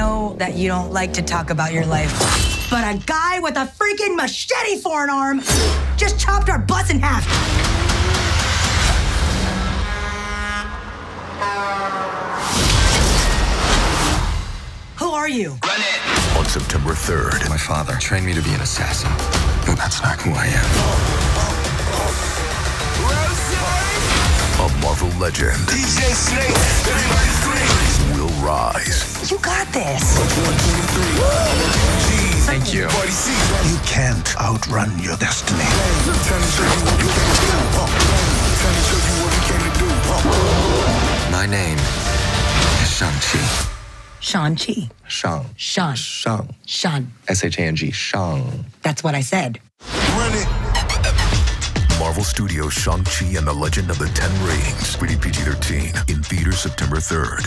know that you don't like to talk about your life, but a guy with a freaking machete for an arm just chopped our bus in half. Who are you? On September 3rd, My father trained me to be an assassin, but that's not who I am. a Marvel legend DJ Snake, You got this. Thank you. You can't outrun your destiny. Trying to show you what we came to do. huh? Trying to show you what we came to do. huh? My name is Shang-Chi. Shang-Chi. Shang. Shang. Shang. Shang. S-H-A-N-G. Shang. That's what I said. Run it. Marvel Studios Shang-Chi and the Legend of the Ten Rings. Rated PG-13. In theaters September 3rd.